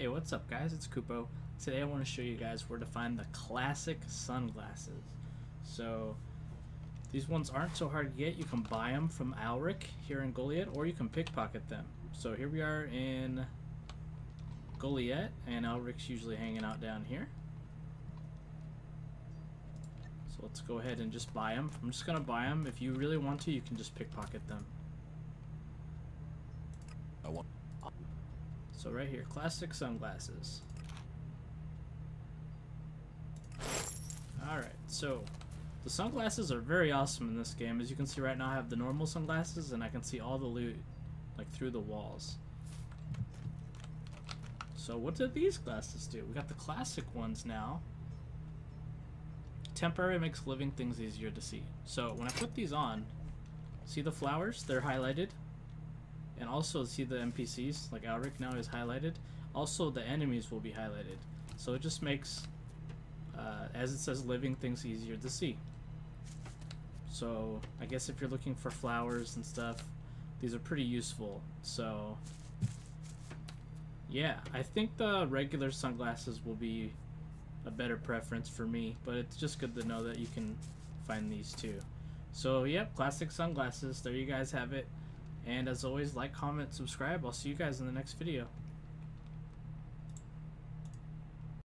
Hey, what's up guys? It's Kupo. Today I want to show you guys where to find the classic sunglasses. So, these ones aren't so hard to get. You can buy them from Alric here in Goliet, or you can pickpocket them. So here we are in Goliet, and Alric's usually hanging out down here. So let's go ahead and just buy them. I'm just going to buy them. If you really want to, you can just pickpocket them. I want. So right here, classic sunglasses. Alright, so the sunglasses are very awesome in this game. As you can see right now, I have the normal sunglasses and I can see all the loot like through the walls. So what do these glasses do? We got the classic ones now. Temporary makes living things easier to see. So when I put these on, see the flowers? They're highlighted and also see the NPCs like Alric now is highlighted. Also the enemies will be highlighted. So it just makes uh, as it says living things easier to see. So I guess if you're looking for flowers and stuff these are pretty useful. So yeah I think the regular sunglasses will be a better preference for me but it's just good to know that you can find these too. So yep classic sunglasses. There you guys have it and as always, like, comment, subscribe. I'll see you guys in the next video.